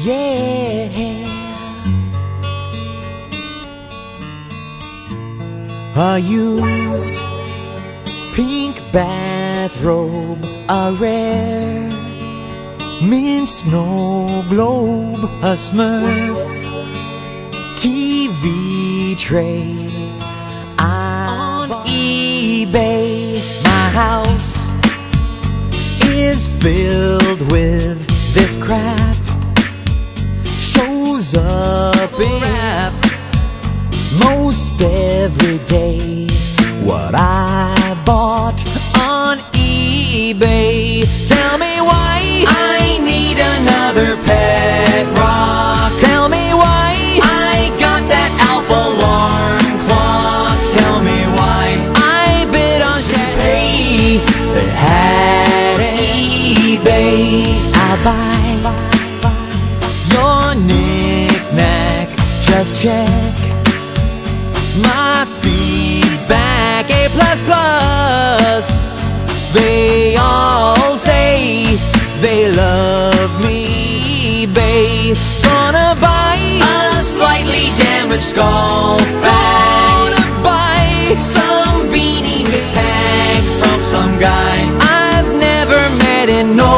Yeah. A used pink bathrobe, a rare mint snow globe, a smurf TV tray. I On eBay, my house is filled with this crap. Shows up in rap most every day. What I bought on eBay. Tell me why I Just check my feedback A plus plus. They all say they love me babe. Gonna buy a slightly damaged golf bag. Gonna buy some beanie with tag from some guy I've never met in Norway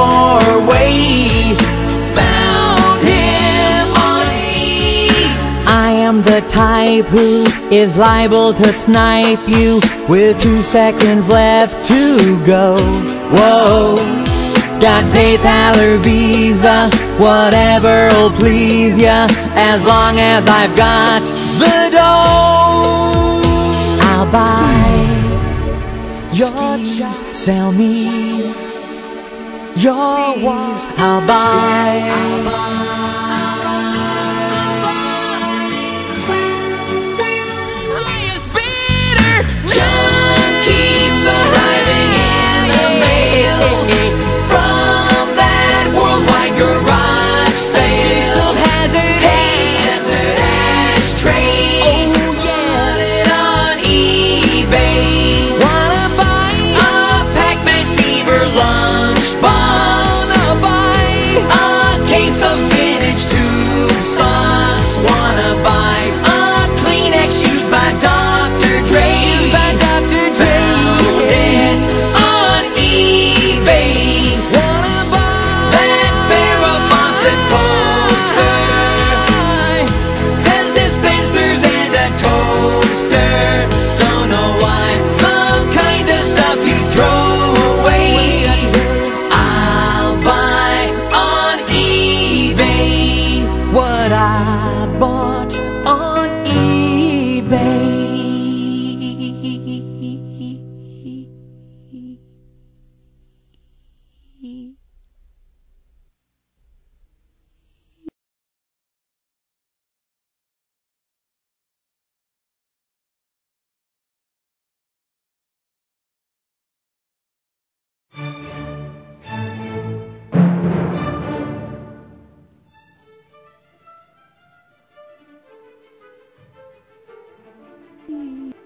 the type who is liable to snipe you with two seconds left to go. Whoa, got PayPal or Visa, whatever'll please ya, as long as I've got the dough. I'll buy your cheese, sell me your walls. I'll buy. I'll buy Bye.